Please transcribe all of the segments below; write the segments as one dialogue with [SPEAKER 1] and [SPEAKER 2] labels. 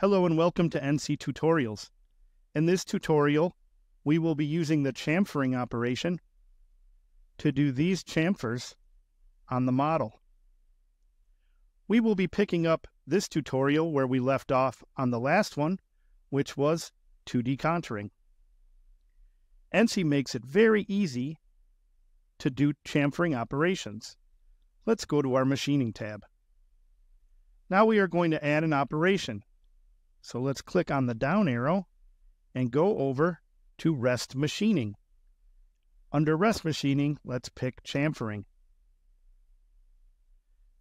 [SPEAKER 1] Hello and welcome to ENCY Tutorials. In this tutorial, we will be using the chamfering operation to do these chamfers on the model. We will be picking up this tutorial where we left off on the last one, which was 2D contouring. ENCY makes it very easy to do chamfering operations. Let's go to our machining tab. Now we are going to add an operation. So let's click on the down arrow and go over to Rest Machining. Under Rest Machining, let's pick Chamfering.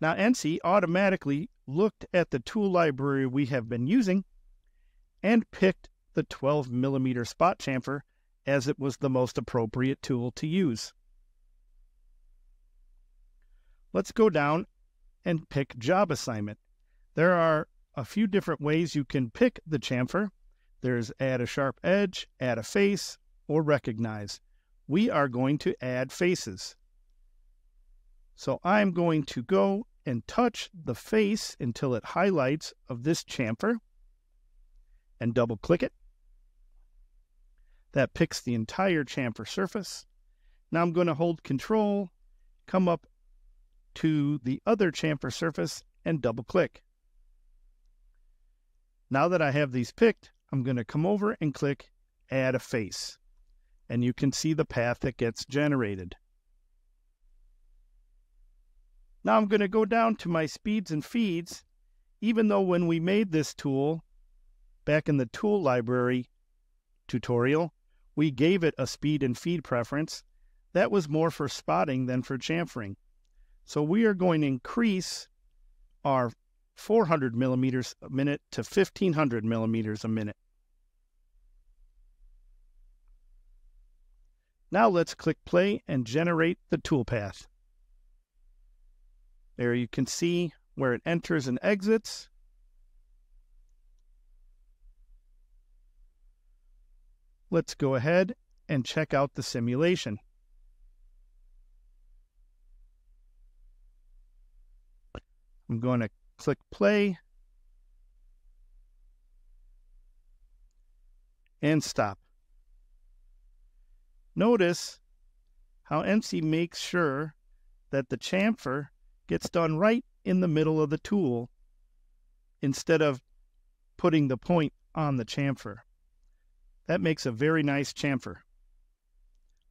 [SPEAKER 1] Now ENCY automatically looked at the tool library we have been using and picked the 12 millimeter spot chamfer as it was the most appropriate tool to use. Let's go down and pick job assignment. There are a few different ways you can pick the chamfer. There's add a sharp edge, add a face, or recognize. We are going to add faces. So I'm going to go and touch the face until it highlights of this chamfer and double click it. That picks the entire chamfer surface. Now I'm going to hold control, come up to the other chamfer surface and double click. Now that I have these picked, I'm going to come over and click Add a Face. And you can see the path that gets generated. Now I'm going to go down to my speeds and feeds, even though when we made this tool back in the tool library tutorial, we gave it a speed and feed preference. That was more for spotting than for chamfering. So we are going to increase our 400 millimeters a minute to 1500 millimeters a minute. Now let's click play and generate the toolpath. There you can see where it enters and exits. Let's go ahead and check out the simulation. I'm going to click play, and stop. Notice how ENCY makes sure that the chamfer gets done right in the middle of the tool instead of putting the point on the chamfer. That makes a very nice chamfer.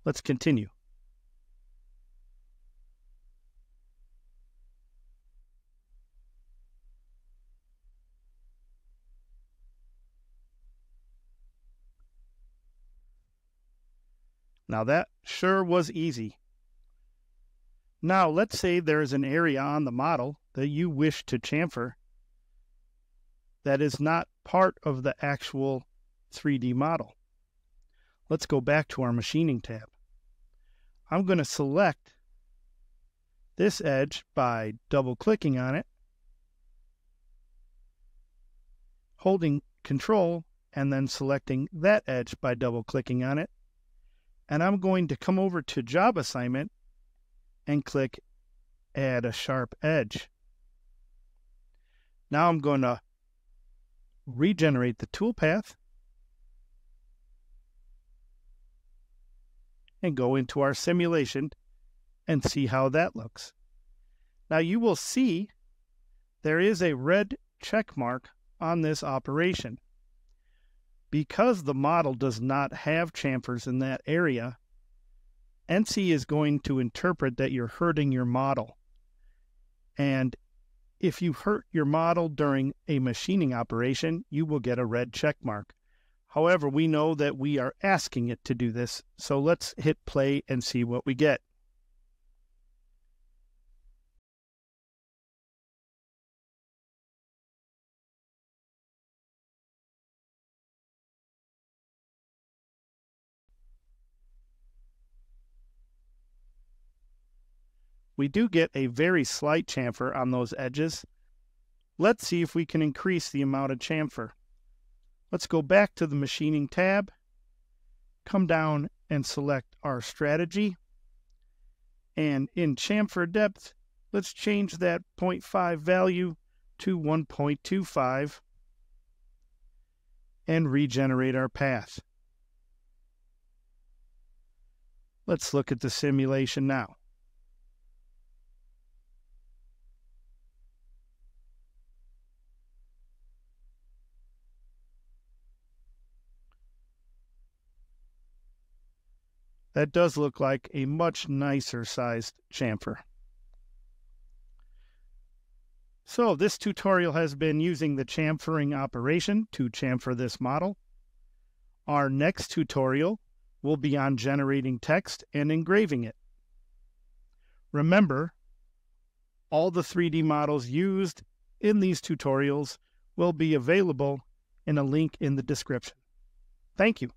[SPEAKER 1] Let's continue. Now that sure was easy. Now let's say there is an area on the model that you wish to chamfer that is not part of the actual 3D model. Let's go back to our machining tab. I'm going to select this edge by double clicking on it, holding control, and then selecting that edge by double clicking on it and I'm going to come over to job assignment and click add a sharp edge. Now I'm going to regenerate the toolpath and go into our simulation and see how that looks. Now you will see there is a red check mark on this operation because the model does not have chamfers in that area, ENCY is going to interpret that you're hurting your model. And if you hurt your model during a machining operation, you will get a red check mark. However, we know that we are asking it to do this, so let's hit play and see what we get. We do get a very slight chamfer on those edges. Let's see if we can increase the amount of chamfer. Let's go back to the machining tab, come down and select our strategy. And in chamfer depth, let's change that 0.5 value to 1.25. and regenerate our path. Let's look at the simulation now. That does look like a much nicer sized chamfer. So this tutorial has been using the chamfering operation to chamfer this model. Our next tutorial will be on generating text and engraving it. Remember, all the 3D models used in these tutorials will be available in a link in the description. Thank you.